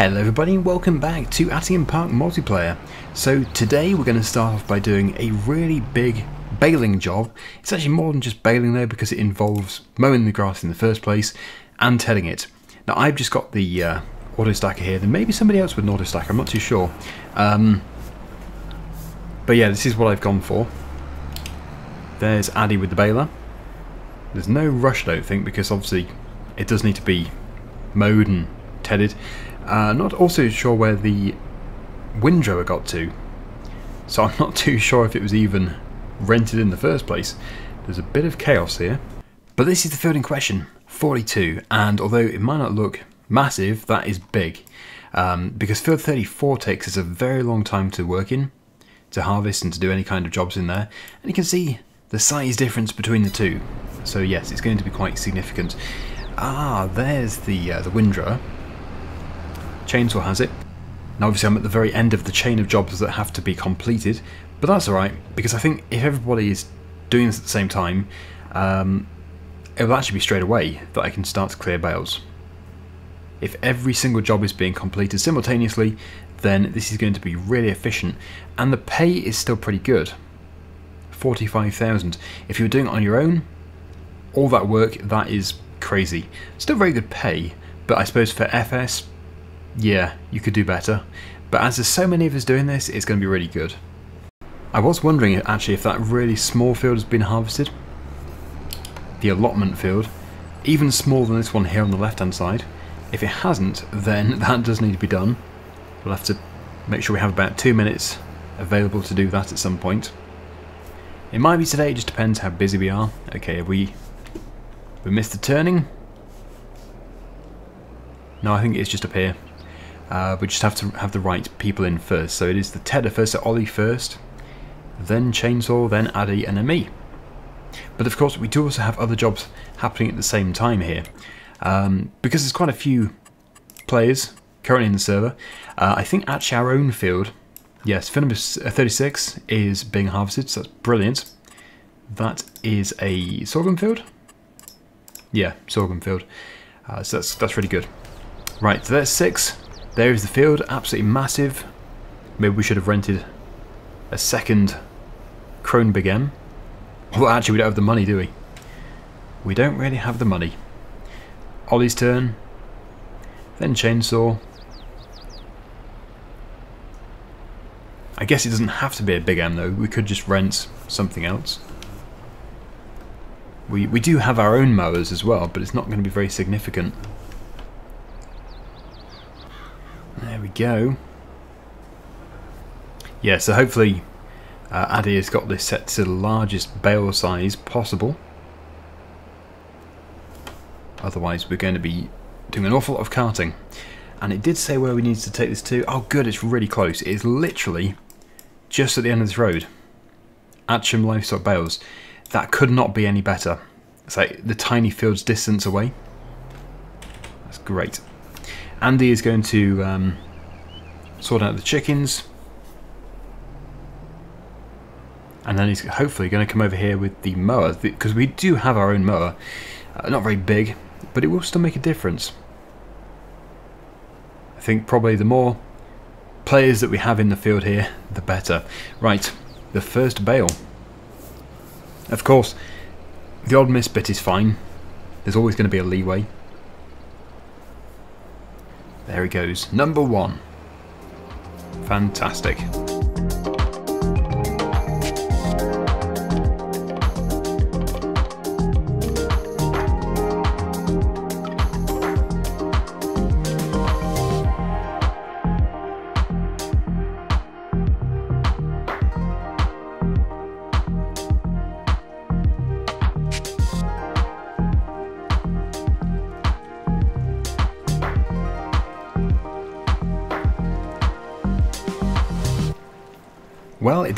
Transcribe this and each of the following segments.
Hello everybody and welcome back to Attingham Park Multiplayer. So today we're going to start off by doing a really big baling job. It's actually more than just baling though because it involves mowing the grass in the first place and tedding it. Now I've just got the uh, auto stacker here, then maybe somebody else with an auto stacker, I'm not too sure. Um, but yeah, this is what I've gone for. There's Addy with the baler. There's no rush I don't think because obviously it does need to be mowed and tedded. Uh, not also sure where the windrower got to, so I'm not too sure if it was even rented in the first place. There's a bit of chaos here. But this is the field in question, 42, and although it might not look massive, that is big. Um, because field 34 takes us a very long time to work in, to harvest and to do any kind of jobs in there, and you can see the size difference between the two. So yes, it's going to be quite significant. Ah, there's the uh, the windrower. Chainsaw has it. Now obviously I'm at the very end of the chain of jobs that have to be completed, but that's alright, because I think if everybody is doing this at the same time, um, it will actually be straight away that I can start to clear bales. If every single job is being completed simultaneously, then this is going to be really efficient, and the pay is still pretty good. 45,000. If you were doing it on your own, all that work, that is crazy. Still very good pay, but I suppose for FS, yeah, you could do better. But as there's so many of us doing this, it's going to be really good. I was wondering actually if that really small field has been harvested. The allotment field. Even smaller than this one here on the left hand side. If it hasn't, then that does need to be done. We'll have to make sure we have about two minutes available to do that at some point. It might be today, it just depends how busy we are. Okay, have we, we missed the turning? No, I think it's just up here. Uh, we just have to have the right people in first. So it is the Tedder first, Ollie first, then Chainsaw, then Addy, and then me. But of course, we do also have other jobs happening at the same time here. Um, because there's quite a few players currently in the server. Uh, I think actually our own field, yes, field number 36 is being harvested, so that's brilliant. That is a sorghum field? Yeah, sorghum field. Uh, so that's, that's really good. Right, so that's six. There is the field, absolutely massive. Maybe we should have rented a second Krone BiG M. Well, actually, we don't have the money, do we? We don't really have the money. Ollie's turn. Then Chainsaw. I guess it doesn't have to be a big M, though. We could just rent something else. We, we do have our own mowers as well, but it's not going to be very significant. There we go. Yeah, so hopefully uh, Addy has got this set to the largest bale size possible. Otherwise we're going to be doing an awful lot of carting. And it did say where we needed to take this to. Oh good, it's really close. It is literally just at the end of this road. Atcham Livestock Bales. That could not be any better. It's like the tiny field's distance away. That's great. Andy is going to um, sort out the chickens. And then he's hopefully going to come over here with the mower, because we do have our own mower. Uh, not very big, but it will still make a difference. I think probably the more players that we have in the field here, the better. Right, the first bale. Of course, the odd miss bit is fine. There's always going to be a leeway. There he goes. Number one. Fantastic.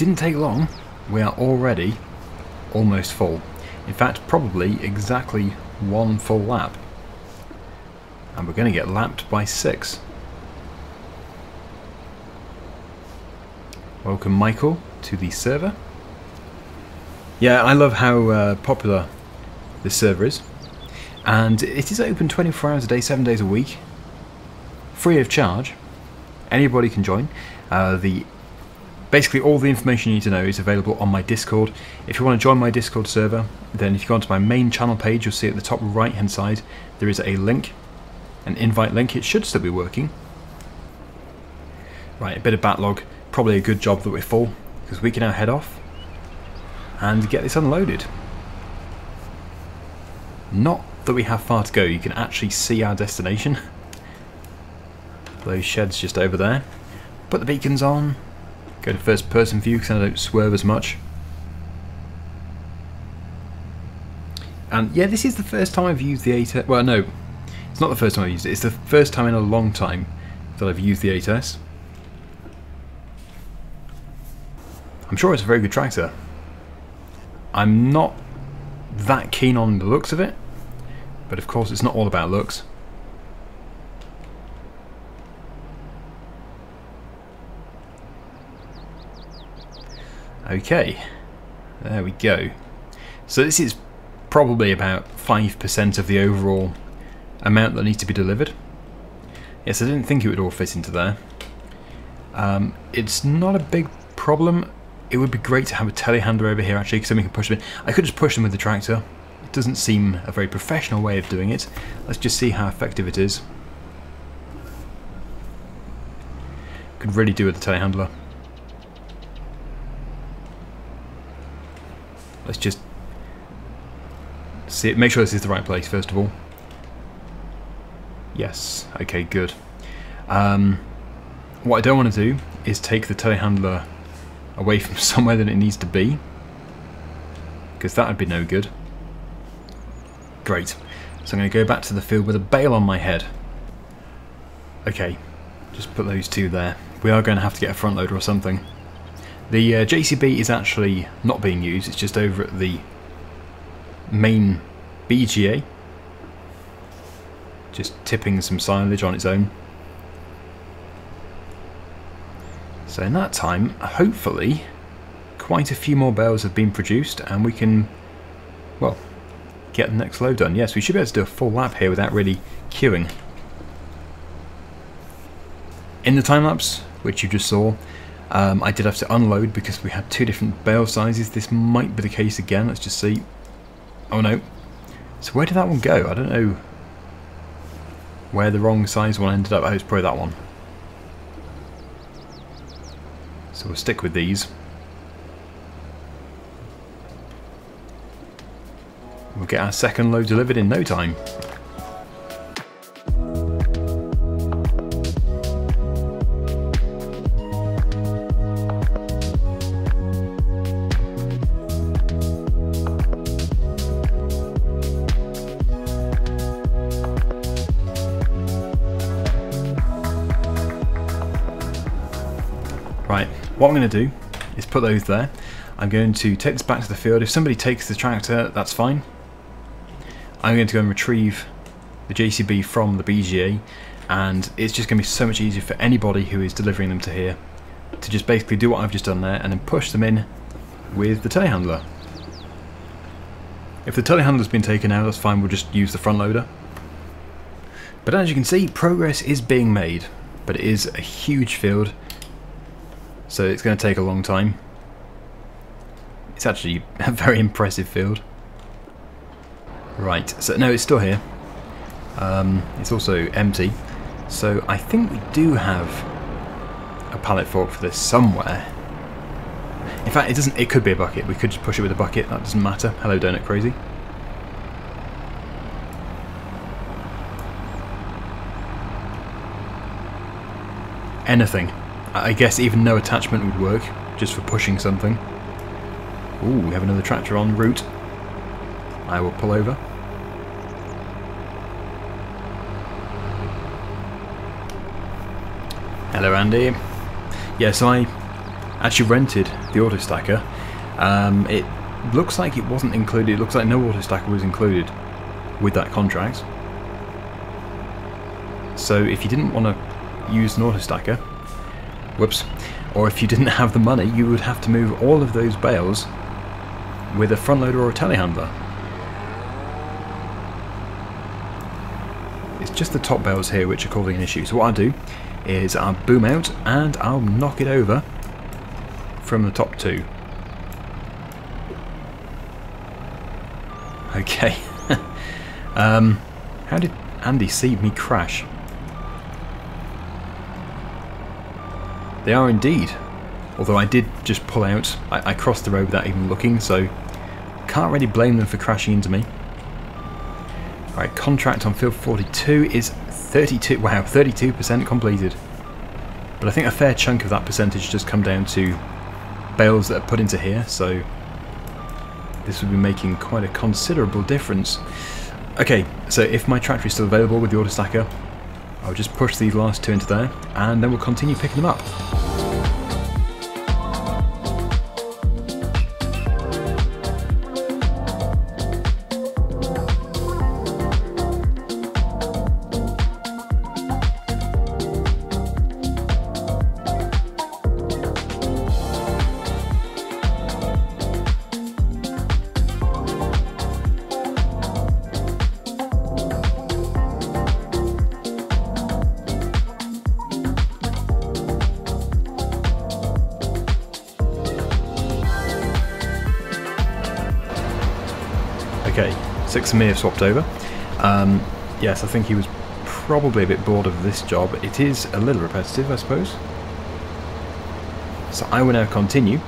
Didn't take long. We are already almost full. In fact, probably exactly one full lap. And we're going to get lapped by six. Welcome, Michael, to the server. Yeah, I love how uh, popular this server is. And it is open 24 hours a day, 7 days a week. free of charge. Anybody can join. Uh, the Basically, all the information you need to know is available on my Discord. If you want to join my Discord server, then if you go onto my main channel page, you'll see at the top right hand side there is a link, an invite link. It should still be working. Right, a bit of backlog. Probably a good job that we're full, because we can now head off and get this unloaded. Not that we have far to go, you can actually see our destination. Those sheds just over there. Put the beacons on, Go to first person view because I don't swerve as much. And yeah, this is the first time I've used the ATES. Well, no, it's not the first time I've used it. It's the first time in a long time that I've used the ATES. I'm sure it's a very good tractor. I'm not that keen on the looks of it, but of course it's not all about looks. Okay, there we go. So this is probably about 5% of the overall amount that needs to be delivered. Yes, I didn't think it would all fit into there. Um, it's not a big problem. It would be great to have a telehandler over here actually, because then we can push them in. I could just push them with the tractor. It doesn't seem a very professional way of doing it. Let's just see how effective it is. Could really do with the telehandler. Let's just see it. Make sure this is the right place first of all. Yes. Okay. Good. Um, what I don't want to do is take the telehandler away from somewhere that it needs to be, because that would be no good. Great. So I'm going to go back to the field with a bale on my head. Okay, just put those two there. We are going to have to get a front loader or something. The uh, JCB is actually not being used, it's just over at the main BGA. Just tipping some silage on its own. So in that time, hopefully, quite a few more bales have been produced and we can, well, get the next load done. Yes, we should be able to do a full lap here without really queuing. In the time lapse, which you just saw, um, I did have to unload because we had two different bale sizes. This might be the case again. Let's just see. Oh no. So where did that one go? I don't know where the wrong size one ended up. Oh, it's probably that one. So we'll stick with these. We'll get our second load delivered in no time. What I'm going to do is put those there. I'm going to take this back to the field. If somebody takes the tractor, that's fine. I'm going to go and retrieve the JCB from the BGA and it's just going to be so much easier for anybody who is delivering them to here to just basically do what I've just done there and then push them in with the telehandler. If the telehandler's been taken out, that's fine, we'll just use the front loader. But as you can see, progress is being made, but it is a huge field so it's going to take a long time. It's actually a very impressive field. Right, so no, it's still here. Um, it's also empty. So I think we do have a pallet fork for this somewhere. In fact, it doesn't. It could be a bucket. We could just push it with a bucket. That doesn't matter. Hello, Donut Crazy. Anything. I guess even no attachment would work, just for pushing something. Ooh, we have another tractor en route. I will pull over. Hello Andy. Yeah, so I actually rented the auto stacker. Um, it looks like it wasn't included, it looks like no auto stacker was included with that contract. So if you didn't want to use an auto stacker, whoops, or if you didn't have the money, you would have to move all of those bales with a front loader or a telehandler. It's just the top bales here which are causing an issue. So what I'll do is I'll boom out and I'll knock it over from the top two. Okay. um, how did Andy see me crash? They are indeed. Although I did just pull out. I, I crossed the road without even looking, so can't really blame them for crashing into me. Right, contract on field 42 is 32. Wow, 32% completed. But I think a fair chunk of that percentage does come down to bales that are put into here, so this would be making quite a considerable difference. Okay, so if my tractor is still available with the auto stacker, I'll just push these last two into there, and then we'll continue picking them up. Six may have swapped over. Um, yes, I think he was probably a bit bored of this job. It is a little repetitive, I suppose. So I will now continue.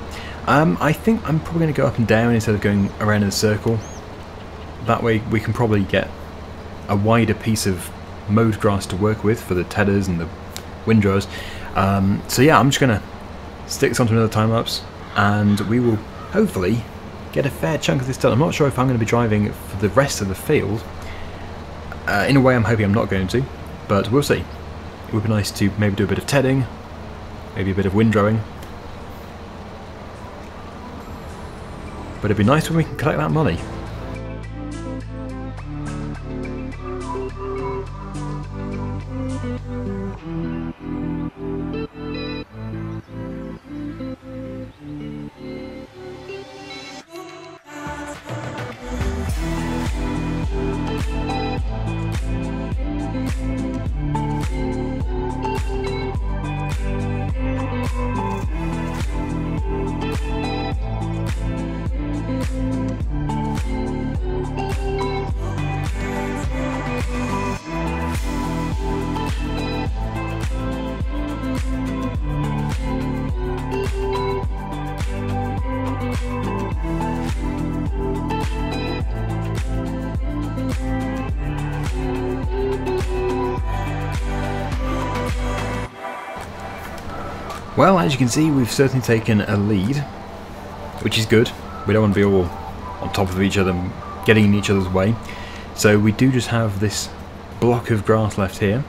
Um, I think I'm probably going to go up and down instead of going around in a circle. That way we can probably get a wider piece of mowed grass to work with for the tedders and the windrows. Um, so yeah, I'm just going to stick this onto another time lapse and we will hopefully get a fair chunk of this done. I'm not sure if I'm going to be driving for the rest of the field. Uh, in a way I'm hoping I'm not going to, but we'll see. It would be nice to maybe do a bit of tedding, maybe a bit of windrowing. But it'd be nice when we can collect that money. Well, as you can see, we've certainly taken a lead, which is good. We don't want to be all on top of each other, getting in each other's way. So we do just have this block of grass left here.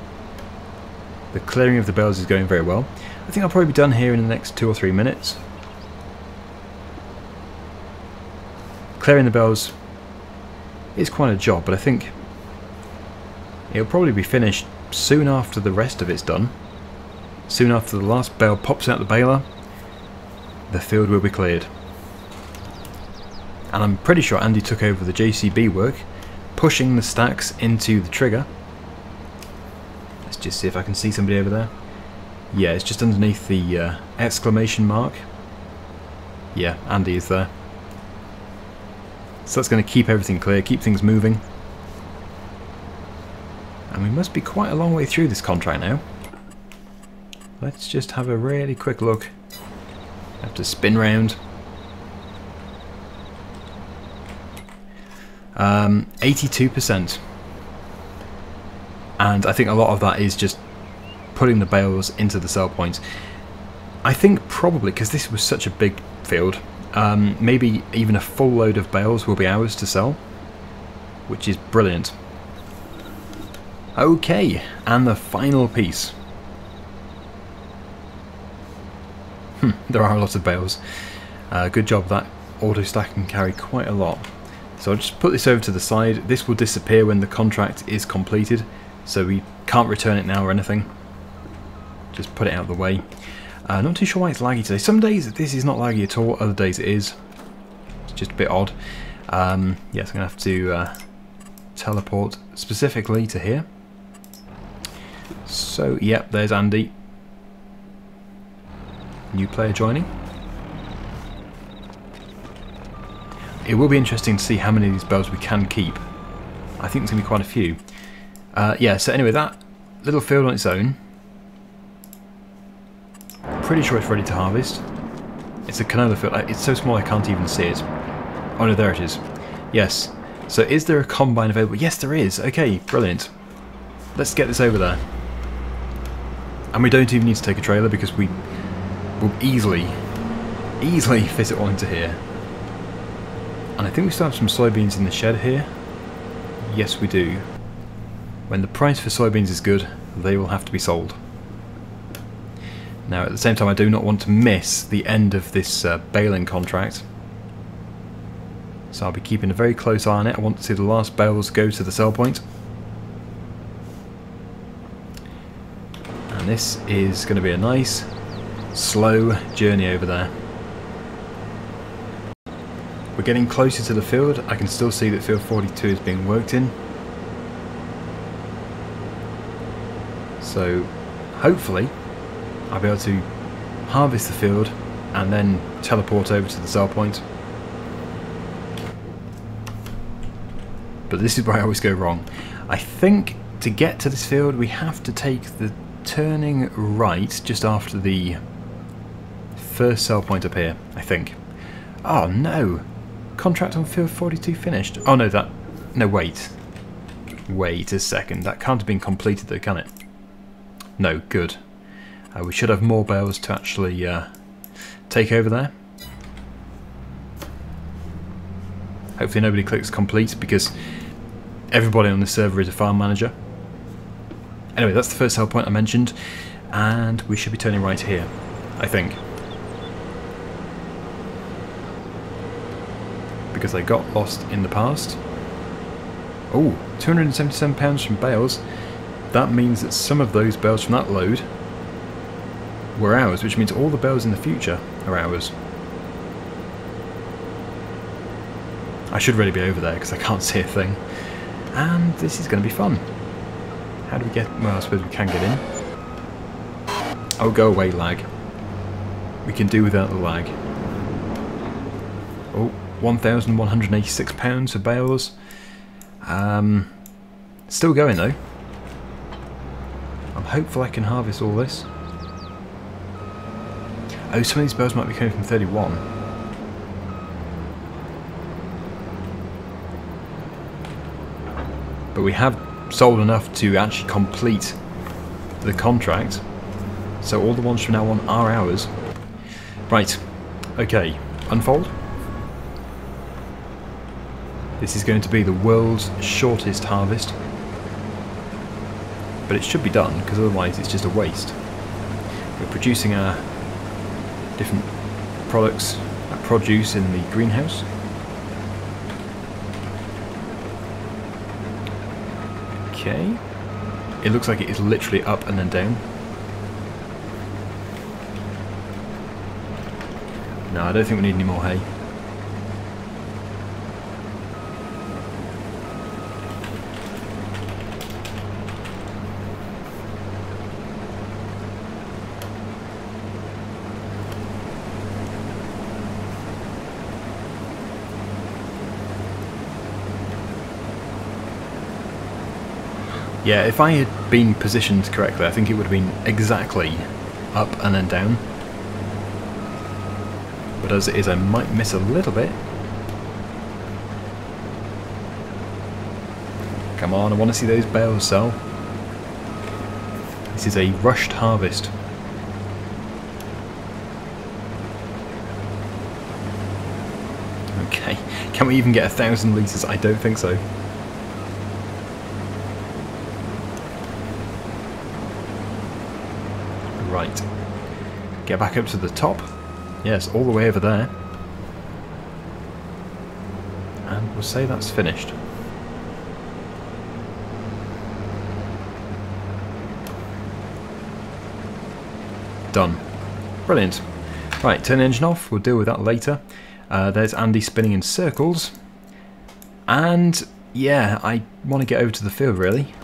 The clearing of the bales is going very well. I think I'll probably be done here in the next two or three minutes. Clearing the bales is quite a job, but I think it'll probably be finished soon after the rest of it's done. Soon after the last bale pops out the baler, the field will be cleared. And I'm pretty sure Andy took over the JCB work, pushing the stacks into the trigger. Let's just see if I can see somebody over there. Yeah, it's just underneath the uh, exclamation mark. Yeah, Andy is there. So that's going to keep everything clear, keep things moving. And we must be quite a long way through this contract now. Let's just have a really quick look. Have to spin round. Um, 82%. And I think a lot of that is just putting the bales into the sell points. I think probably, because this was such a big field, um, maybe even a full load of bales will be ours to sell, which is brilliant. Okay, and the final piece. Hmm, there are a lot of bales. Uh, good job that auto stack can carry quite a lot. So I'll just put this over to the side. This will disappear when the contract is completed, so we can't return it now or anything. Just put it out of the way. Uh, not too sure why it's laggy today. Some days this is not laggy at all, other days it is. It's just a bit odd. Um, yes, I'm going to have to uh, teleport specifically to here. So, yep, there's Andy. New player joining. It will be interesting to see how many of these bales we can keep. I think there's going to be quite a few. Uh, yeah, so anyway, that little field on its own. Pretty sure it's ready to harvest. It's a canola field. It's so small I can't even see it. Oh no, there it is. Yes. So is there a combine available? Yes, there is. Okay, brilliant. Let's get this over there. And we don't even need to take a trailer because we will easily, easily fit it all into here. And I think we still have some soybeans in the shed here. Yes, we do. When the price for soybeans is good, they will have to be sold. Now, at the same time, I do not want to miss the end of this uh, baling contract. So I'll be keeping a very close eye on it. I want to see the last bales go to the sell point. And this is going to be a nice, slow journey over there. We're getting closer to the field. I can still see that field 42 is being worked in. So hopefully I'll be able to harvest the field and then teleport over to the sell point. But this is where I always go wrong. I think to get to this field we have to take the turning right just after the first sell point up here, I think. Oh no! Contract on field 42 finished. Oh no, that... No, wait. Wait a second. That can't have been completed though, can it? No, good. Uh, we should have more bales to actually uh, take over there. Hopefully nobody clicks complete because everybody on the server is a farm manager. Anyway, that's the first sell point I mentioned and we should be turning right here, I think. Because they got lost in the past. Oh, £277 from bales. That means that some of those bales from that load were ours, which means all the bales in the future are ours. I should really be over there because I can't see a thing. And this is going to be fun. How do we get... Well, I suppose we can get in. Oh, go away, lag. We can do without the lag. Oh, £1,186 for bales. Um, still going though. I'm hopeful I can harvest all this. Oh, some of these bales might be coming from 31. But we have sold enough to actually complete the contract. So all the ones from now on are ours. Right, okay, unfold. This is going to be the world's shortest harvest. But it should be done, because otherwise it's just a waste. We're producing our different products, our produce in the greenhouse. Okay. It looks like it is literally up and then down. No, I don't think we need any more hay. Yeah, if I had been positioned correctly, I think it would have been exactly up and then down. But as it is, I might miss a little bit. Come on, I want to see those bales sell. This is a rushed harvest. Okay, can we even get a thousand litres? I don't think so. Right. Get back up to the top. Yes, all the way over there. And we'll say that's finished. Done. Brilliant. Right, turn the engine off. We'll deal with that later. Uh, there's Andy spinning in circles. And, yeah, I want to get over to the field, really.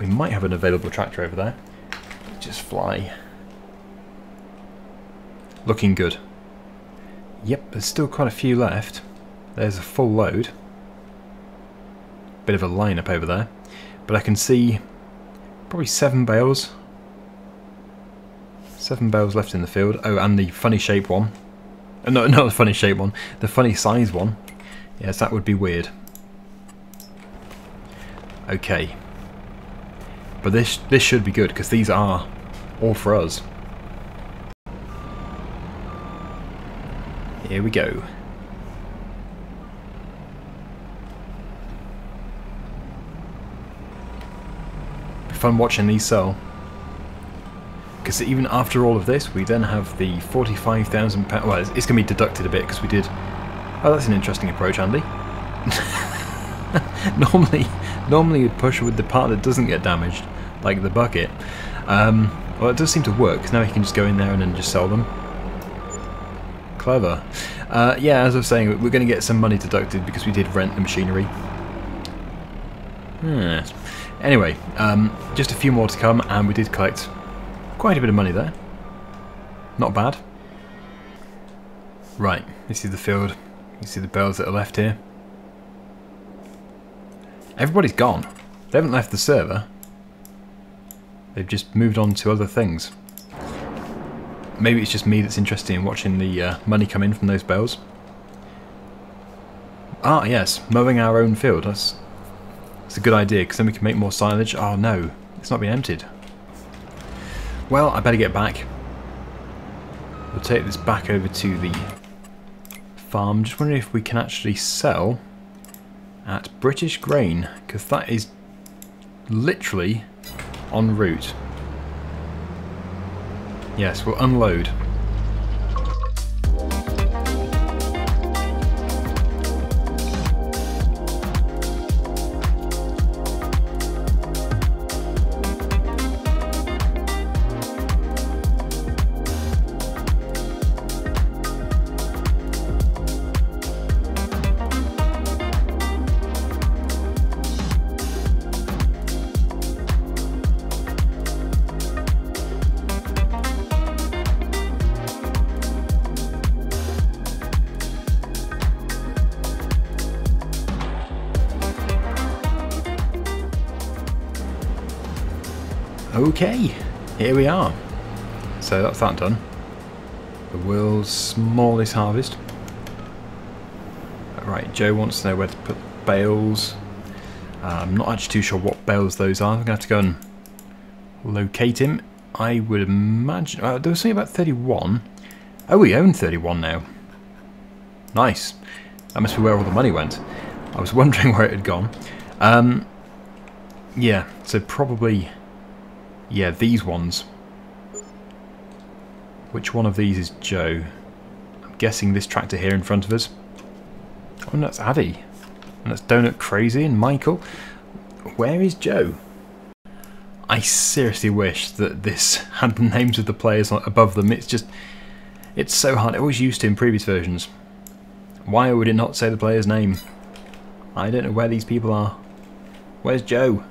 we might have an available tractor over there. Just fly. Looking good. Yep, there's still quite a few left. There's a full load. Bit of a line-up over there. But I can see probably seven bales. Seven bales left in the field. Oh, and the funny shape one. Uh, no, not the funny shape one. The funny size one. Yes, that would be weird. Okay. But this this should be good because these are all for us. Here we go. Be fun watching these sell. Because even after all of this, we then have the £45,000... Well, it's, it's going to be deducted a bit because we did... Oh, that's an interesting approach, Andy. normally, normally you'd push with the part that doesn't get damaged, like the bucket. Um, well, it does seem to work, because now he can just go in there and then just sell them. Clever. Uh, yeah, as I was saying, we're going to get some money deducted because we did rent the machinery. Hmm. Anyway, um, just a few more to come, and we did collect quite a bit of money there. Not bad. Right, this is the field. You see the bells that are left here. Everybody's gone. They haven't left the server. They've just moved on to other things. Maybe it's just me that's interested in watching the uh, money come in from those bales. Ah, yes, mowing our own field. That's, that's a good idea, because then we can make more silage. Oh no, it's not been emptied. Well, I better get back. We'll take this back over to the farm. Just wondering if we can actually sell at British Grain, because that is literally en route. Yes, we'll unload. Okay, here we are. So that's that done. The world's smallest harvest. Right, Joe wants to know where to put bales. Uh, I'm not actually too sure what bales those are. I'm going to have to go and locate him. I would imagine... Uh, there was something about 31. Oh, we own 31 now. Nice. That must be where all the money went. I was wondering where it had gone. Um, yeah, so probably yeah, these ones. Which one of these is Joe? I'm guessing this tractor here in front of us. Oh, and that's Addy. And that's Donut Crazy and Michael. Where is Joe? I seriously wish that this had the names of the players above them. It's just... It's so hard. I was used to in previous versions. Why would it not say the player's name? I don't know where these people are. Where's Joe?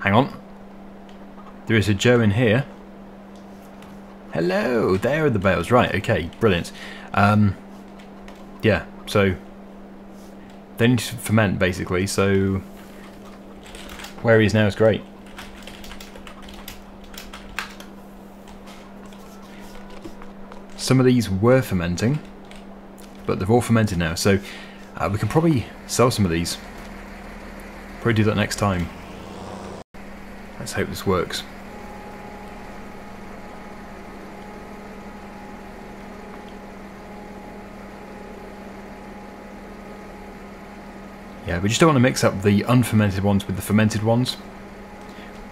Hang on. There is a Joe in here. Hello, there are the bales. Right, okay, brilliant. Um, yeah, so they need to ferment basically, so where he is now is great. Some of these were fermenting, but they've all fermented now, so uh, we can probably sell some of these. Probably do that next time. Let's hope this works. Yeah, we just don't want to mix up the unfermented ones with the fermented ones.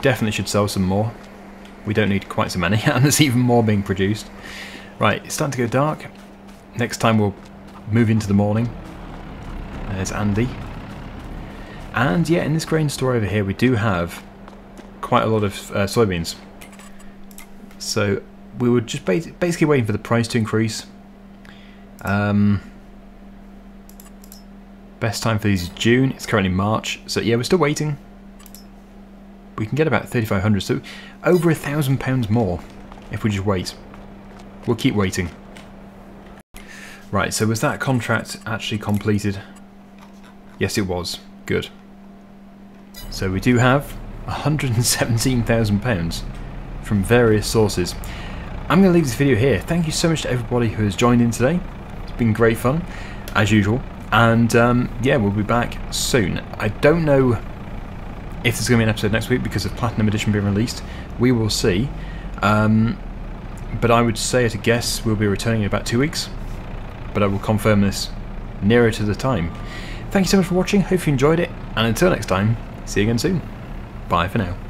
Definitely should sell some more. We don't need quite so many, and there's even more being produced. Right, it's starting to go dark. Next time we'll move into the morning. There's Andy. And yeah, in this grain store over here we do have quite a lot of uh, soybeans. So we were just basically waiting for the price to increase. Um, Best time for these is June. It's currently March. So yeah, we're still waiting. we can get about 3,500, so over a thousand pounds more if we just wait. We'll keep waiting. Right, so was that contract actually completed? Yes, it was. Good. So we do have £117,000 from various sources. I'm going to leave this video here. Thank you so much to everybody who has joined in today. It's been great fun, as usual. And um, yeah, we'll be back soon. I don't know if there's going to be an episode next week because of Platinum Edition being released. We will see. Um, but I would say at a guess we'll be returning in about two weeks. But I will confirm this nearer to the time. Thank you so much for watching, hope you enjoyed it, and until next time, see you again soon. Bye for now.